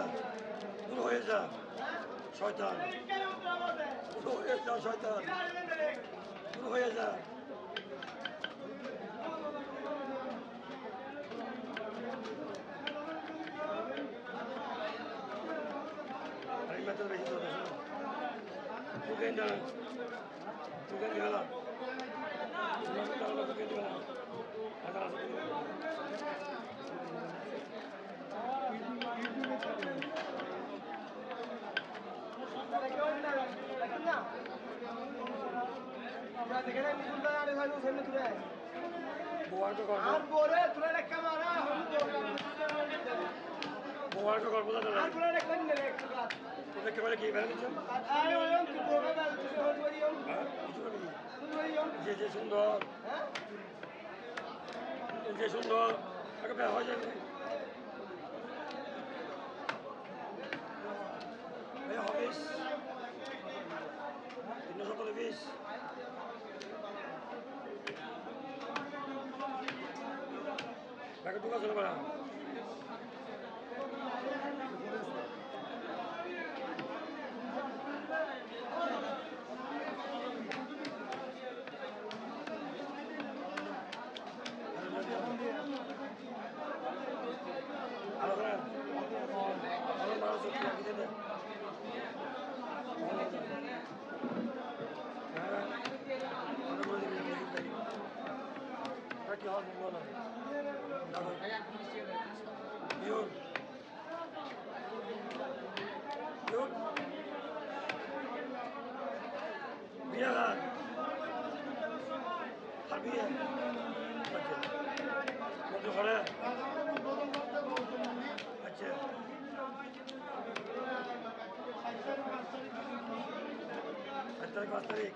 দূর হয়ে যা শয়তান দূর হয়ে যা শয়তান দূর হয়ে যা Ahí me está dirigiendo la persona. ¿Tú qué যে যে সুন্দর হ্যাঁ যে সুন্দর তাকে বের হয়ে যাবে এই ব্যাগে ঢুকা ছিল বেড়া কি হয় বলব না? দেখো পিওর পিওর বিয়ে হাত আর বিয়ে। আচ্ছা। আচ্ছা পাঁচ তারিখ।